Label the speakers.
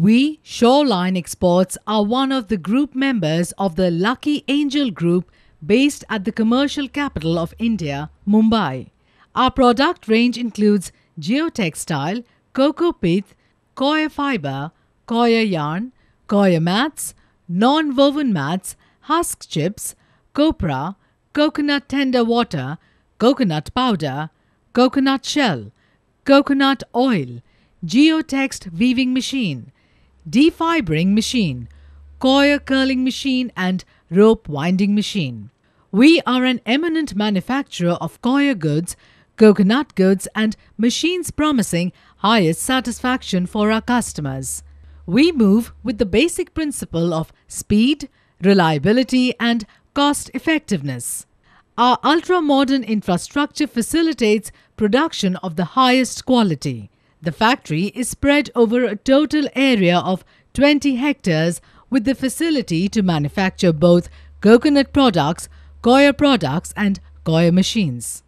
Speaker 1: We, Shoreline Exports, are one of the group members of the Lucky Angel Group based at the commercial capital of India, Mumbai. Our product range includes geotextile, coco pith, coir fiber, coir yarn, coir mats, non-woven mats, husk chips, copra, coconut tender water, coconut powder, coconut shell, coconut oil, geotext weaving machine, defibering machine, coir curling machine and rope winding machine. We are an eminent manufacturer of coir goods, coconut goods and machines promising highest satisfaction for our customers. We move with the basic principle of speed, reliability and cost effectiveness. Our ultra-modern infrastructure facilitates production of the highest quality. The factory is spread over a total area of 20 hectares with the facility to manufacture both coconut products, coir products and coir machines.